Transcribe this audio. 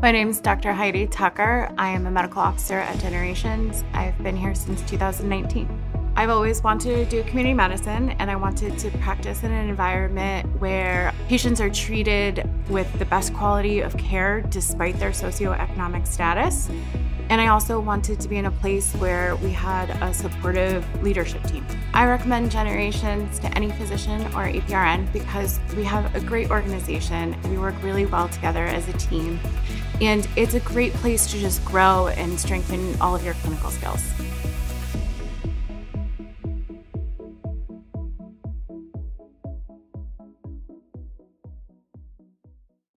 My name is Dr. Heidi Tucker. I am a medical officer at Generations. I've been here since 2019. I've always wanted to do community medicine and I wanted to practice in an environment where patients are treated with the best quality of care despite their socioeconomic status. And I also wanted to be in a place where we had a supportive leadership team. I recommend Generations to any physician or APRN because we have a great organization. We work really well together as a team. And it's a great place to just grow and strengthen all of your clinical skills.